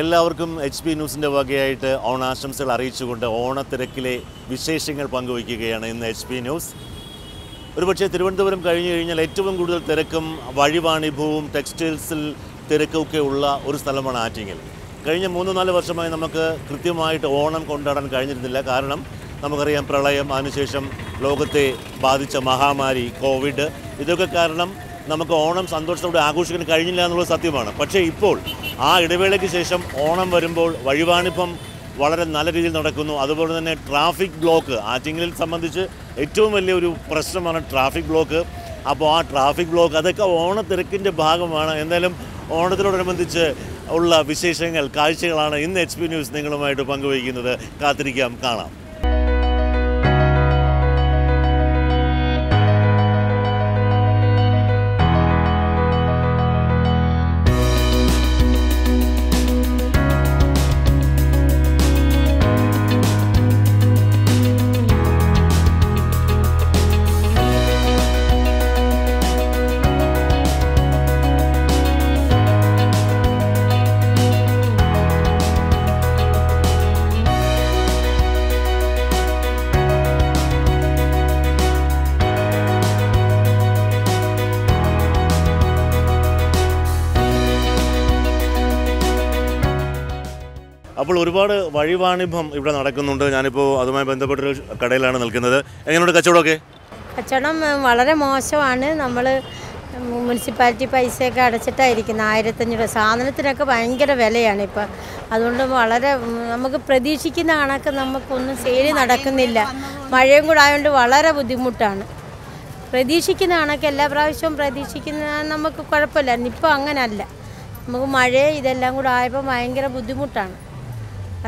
എല്ലാവർക്കും H P ന്യൂസിന്റെ വകയായിട്ട് ഓണാശംസകൾ അറിയിച്ചുകൊണ്ട് ഓണത്തിരക്കിലെ വിശേഷങ്ങൾ പങ്കുവയ്ക്കുകയാണ് ഇന്ന് എച്ച് പി ന്യൂസ്. ഒരുപക്ഷെ തിരുവനന്തപുരം കഴിഞ്ഞു കഴിഞ്ഞാൽ ഏറ്റവും കൂടുതൽ തിരക്കും വഴിവാണിഭവും ടെക്സ്റ്റൈൽസിൽ തിരക്കൊക്കെ ഉള്ള ഒരു സ്ഥലമാണ് ആറ്റിങ്ങൽ. കഴിഞ്ഞ മൂന്ന് നാല് വർഷമായി നമുക്ക് കൃത്യമായിട്ട് ഓണം കൊണ്ടാടാൻ കഴിഞ്ഞിരുന്നില്ല. കാരണം നമുക്കറിയാം പ്രളയം അതിനുശേഷം ലോകത്തെ ബാധിച്ച മഹാമാരി കോവിഡ്. ഇതൊക്കെ കാരണം നമുക്ക് ഓണം സന്തോഷത്തോടെ ആഘോഷിക്കാൻ കഴിഞ്ഞില്ല എന്നുള്ളത് സത്യമാണ്. പക്ഷേ ഇപ്പോൾ ആ ഇടവേളയ്ക്ക് ശേഷം ഓണം വരുമ്പോൾ വഴിവാണിപ്പം വളരെ നല്ല രീതിയിൽ നടക്കുന്നു. അതുപോലെ തന്നെ ട്രാഫിക് ബ്ലോക്ക് ആറ്റിങ്ങലിൽ സംബന്ധിച്ച് ഏറ്റവും വലിയ ഒരു പ്രശ്നമാണ് ട്രാഫിക് ബ്ലോക്ക്. അപ്പോൾ ആ ട്രാഫിക് ബ്ലോക്ക് അതൊക്കെ ഓണത്തിരക്കിന്റെ ഭാഗമാണ്. എന്തായാലും ഓണത്തിനോടനുബന്ധിച്ച് ഉള്ള വിശേഷങ്ങൾ കാഴ്ചകളാണ് ഇന്ന് എച്ച് പി ന്യൂസ് നിങ്ങളുമായിട്ട് പങ്കുവയ്ക്കുന്നത്. കാത്തിരിക്കാം കാണാം. അപ്പോൾ ഒരുപാട് വഴിവാണിഭം ഇവിടെ നടക്കുന്നുണ്ട്. ഞാനിപ്പോൾ അതുമായി ബന്ധപ്പെട്ടൊരു കടയിലാണ് നിൽക്കുന്നത്. എങ്ങനെയുണ്ട് കച്ചവടമൊക്കെ? കച്ചവടം വളരെ മോശമാണ്. നമ്മൾ മുനിസിപ്പാലിറ്റി പൈസയൊക്കെ അടച്ചിട്ടായിരിക്കുന്നത് ആയിരത്തഞ്ഞൂറ് സാധനത്തിനൊക്കെ ഭയങ്കര വിലയാണ് ഇപ്പം. അതുകൊണ്ട് വളരെ നമുക്ക് പ്രതീക്ഷിക്കുന്ന കണക്ക് നമുക്കൊന്നും സെയിൽ നടക്കുന്നില്ല. മഴയും കൂടെ ആയതുകൊണ്ട് വളരെ ബുദ്ധിമുട്ടാണ്. പ്രതീക്ഷിക്കുന്ന കണക്ക് എല്ലാ പ്രാവശ്യവും പ്രതീക്ഷിക്കുന്ന നമുക്ക് കുഴപ്പമില്ല ഇപ്പോൾ അങ്ങനല്ല. നമുക്ക് മഴ ഇതെല്ലാം കൂടെ ആയപ്പോൾ ഭയങ്കര ബുദ്ധിമുട്ടാണ്.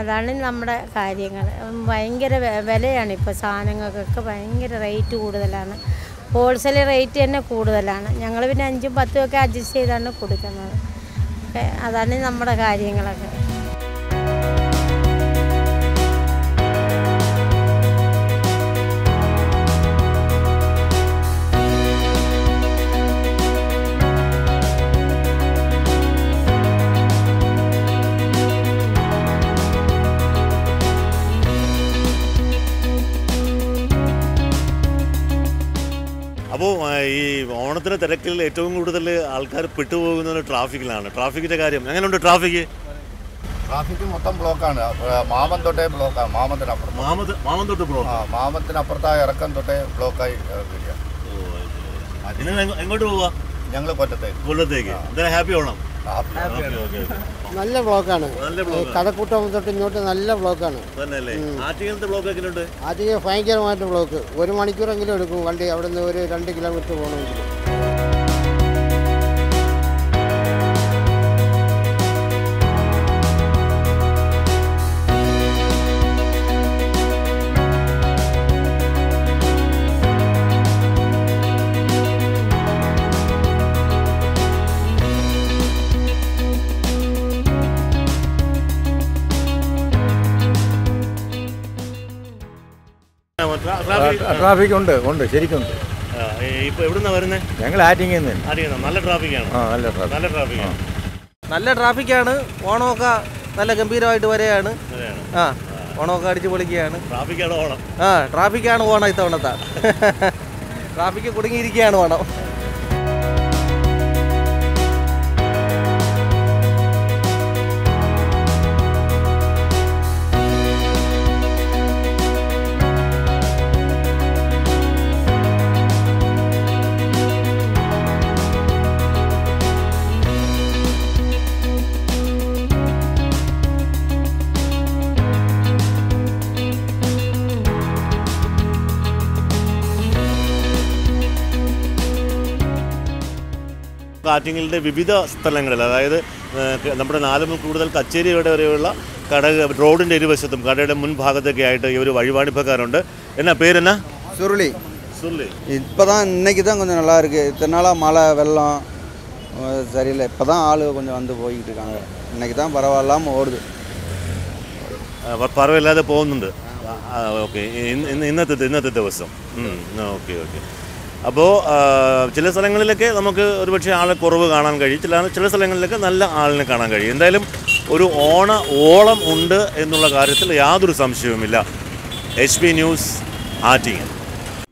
അതാണ് നമ്മുടെ കാര്യങ്ങൾ. ഭയങ്കര വിലയാണ് ഇപ്പോൾ സാധനങ്ങൾക്കൊക്കെ ഭയങ്കര റേറ്റ് കൂടുതലാണ്. ഹോൾസെയിൽ റേറ്റ് തന്നെ കൂടുതലാണ്. ഞങ്ങൾ പിന്നെ അഞ്ചും പത്തും ഒക്കെ അഡ്ജസ്റ്റ് ചെയ്താണ് കൊടുക്കുന്നത്. അതാണ് നമ്മുടെ കാര്യങ്ങളൊക്കെ. അപ്പോൾ ഈ ഓണത്തിന് തിരക്കിൽ ഏറ്റവും കൂടുതൽ ആൾക്കാർ പെട്ടുപോകുന്നത് ട്രാഫിക്കിലാണ്. ട്രാഫിക്കിന്റെ കാര്യം എങ്ങനെയുണ്ട് ട്രാഫിക്ക് ട്രാഫിക് മൊത്തം ബ്ലോക്കാണ്. മാമം മാമൻ തൊട്ടേ ബ്ലോക്കാണ്. മാമത്തിനപ്പുറം മാമത്ത് മാമം തൊട്ട് ബ്ലോക്ക്? മാമത്തിനപ്പുറത്തായ ഇറക്കം തൊട്ടേ ബ്ലോക്കായി വരിക. എങ്ങോട്ട് പോവാ? ഞങ്ങൾ കൊല്ലത്തേക്ക്. കൊല്ലത്തേക്ക്. എന്തായാലും ഹാപ്പി ഓണം. നല്ല ബ്ലോക്കാണ് കടക്കൂട്ടം തൊട്ട് ഇങ്ങോട്ട് നല്ല ബ്ലോക്കാണ് അധികം ഭയങ്കരമായിട്ട് ബ്ലോക്ക് ഒരു മണിക്കൂറെങ്കിലും എടുക്കും വണ്ടി അവിടെ നിന്ന് ഒരു രണ്ട് കിലോമീറ്റർ പോകണമെങ്കിൽ. ട്രാഫിക് ഉണ്ട് ഉണ്ട് ശരിക്കുണ്ട് ഇപ്പൊ എവിടുന്നാ വരുന്നത് ഞങ്ങൾ ആറ്റിങ്ങിൽ നിന്ന് നല്ല ട്രാഫിക്കാണ്. നല്ല ട്രാഫിക്. നല്ല ട്രാഫിക്കാണ് നല്ല ട്രാഫിക്കാണ്. ഓണമൊക്കെ നല്ല ഗംഭീരമായിട്ട് വരെയാണ്. അതെയാണ് ആ ഓണമൊക്കെ അടിച്ചു പൊളിക്കുകയാണ്. ട്രാഫിക്കാണ് ഓണം. ആ ട്രാഫിക്കാണ് ഓണം ഇത്തവണത്തെ. ട്രാഫിക് കുടുങ്ങിയിരിക്കുകയാണ് ഓണം. ആറ്റിങ്ങലിൻ്റെ വിവിധ സ്ഥലങ്ങളിൽ അതായത് ഏഹ്, നമ്മുടെ നാലും കൂടുതൽ കച്ചേരിയുടെ വരെയുള്ള കട റോഡിൻ്റെ ഇരുവശത്തും കടയുടെ മുൻഭാഗത്തൊക്കെ ആയിട്ട് ഈ ഒരു വഴിവാണിപ്പക്കാരുണ്ട് എന്നാ പേരെന്നാ சுருளி സുല്ലി இப்போ தான் இன்னைக்கு தான் கொஞ்சம் நல்லா இருக்கு இத்தனை நாளாக மழை வெள்ளம் அஹ் சரியில்லை இப்போ தான் ஆள் கொஞ்சம் வந்து போய்கிட்டு இருக்காங்க இன்னைக்கு தான் பரவாயில்லாமல் ஓடுது പറവില്ലാതെ പോകുന്നുണ്ട് ഓക്കെ ഇന്ന് ഇന്നത്തെ ഇന്നത്തെ ദിവസം ഓക്കെ ഓക്കെ അപ്പോൾ ചില സ്ഥലങ്ങളിലൊക്കെ നമുക്ക് ഒരുപക്ഷെ ആളെ കുറവ് കാണാൻ കഴിയും. ചില ചില സ്ഥലങ്ങളിലൊക്കെ നല്ല ആളിനെ കാണാൻ കഴിയും. എന്തായാലും ഒരു ഓണ ഓളം ഉണ്ട് എന്നുള്ള കാര്യത്തിൽ യാതൊരു സംശയവുമില്ല. H P news Attingal.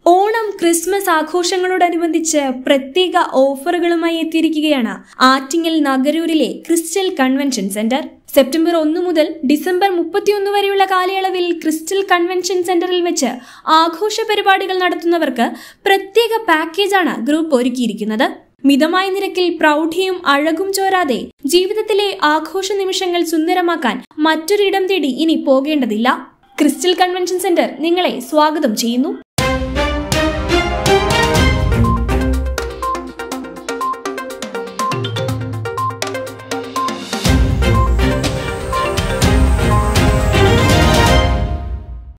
Onam Christmas ആഘോഷങ്ങളോടനുബന്ധിച്ച് പ്രത്യേക ഓഫറുകളുമായി എത്തിയിരിക്കുകയാണ് ആറ്റിങ്ങൽ നഗരൂരിലെ ക്രിസ്റ്റൽ കൺവെൻഷൻ സെന്റർ. സെപ്റ്റംബർ ഒന്ന് മുതൽ ഡിസംബർ മുപ്പത്തിയൊന്ന് വരെയുള്ള കാലയളവിൽ ക്രിസ്റ്റൽ കൺവെൻഷൻ സെന്ററിൽ വെച്ച് ആഘോഷ പരിപാടികൾ നടത്തുന്നവർക്ക് പ്രത്യേക പാക്കേജാണ് ഗ്രൂപ്പ് ഒരുക്കിയിരിക്കുന്നത്. മിതമായ നിരക്കിൽ പ്രൗഢിയും അഴകും ചോരാതെ ജീവിതത്തിലെ ആഘോഷ നിമിഷങ്ങൾ സുന്ദരമാക്കാൻ മറ്റൊരിടം തേടി ഇനി പോകേണ്ടതില്ല. ക്രിസ്റ്റൽ കൺവെൻഷൻ സെന്റർ നിങ്ങളെ സ്വാഗതം ചെയ്യുന്നു.